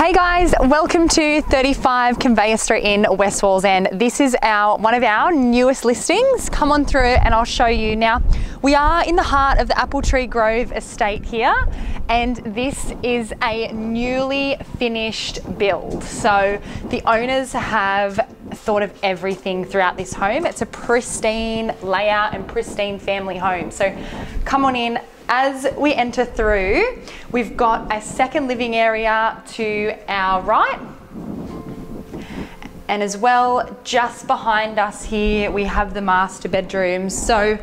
Hey guys, welcome to 35 Conveyor Street in West Wallsend. This is our one of our newest listings. Come on through and I'll show you. Now, we are in the heart of the Apple Tree Grove estate here and this is a newly finished build. So the owners have thought of everything throughout this home. It's a pristine layout and pristine family home. So come on in, as we enter through, we've got a second living area to our right. And as well, just behind us here, we have the master bedroom. So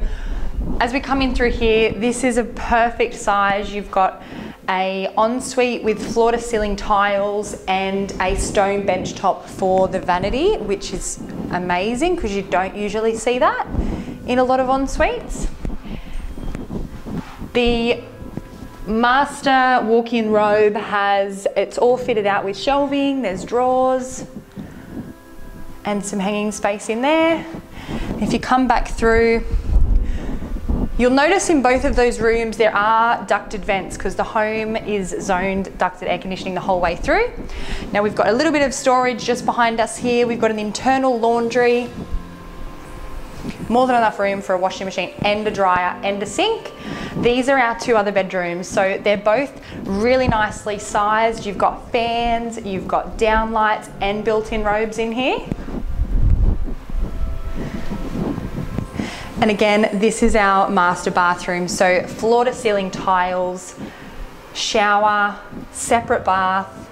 as we come in through here, this is a perfect size. You've got a ensuite with floor to ceiling tiles and a stone bench top for the vanity, which is amazing because you don't usually see that in a lot of ensuites. The master walk-in robe has, it's all fitted out with shelving, there's drawers and some hanging space in there. If you come back through, You'll notice in both of those rooms there are ducted vents because the home is zoned ducted air conditioning the whole way through. Now we've got a little bit of storage just behind us here. We've got an internal laundry, more than enough room for a washing machine and a dryer and a sink. These are our two other bedrooms. So they're both really nicely sized. You've got fans, you've got downlights and built-in robes in here. And again, this is our master bathroom. So floor to ceiling tiles, shower, separate bath,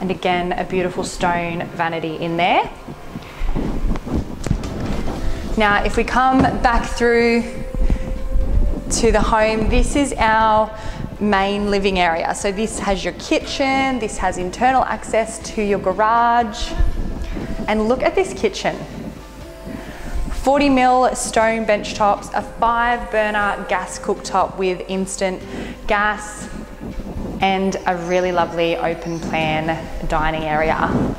and again, a beautiful stone vanity in there. Now, if we come back through to the home, this is our main living area. So this has your kitchen, this has internal access to your garage. And look at this kitchen. 40 mil stone bench tops, a five burner gas cooktop with instant gas, and a really lovely open plan dining area.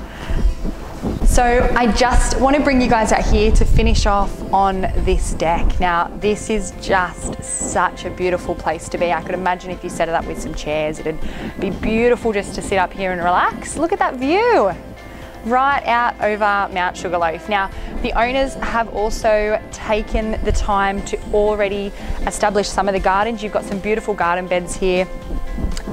So I just want to bring you guys out here to finish off on this deck. Now this is just such a beautiful place to be. I could imagine if you set it up with some chairs, it'd be beautiful just to sit up here and relax. Look at that view right out over Mount Sugarloaf. Now, the owners have also taken the time to already establish some of the gardens. You've got some beautiful garden beds here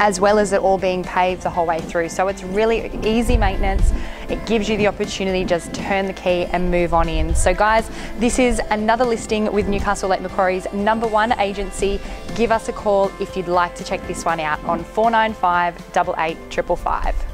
as well as it all being paved the whole way through. So it's really easy maintenance. It gives you the opportunity to just turn the key and move on in. So guys, this is another listing with Newcastle Lake Macquarie's number one agency. Give us a call if you'd like to check this one out on 495 88 555.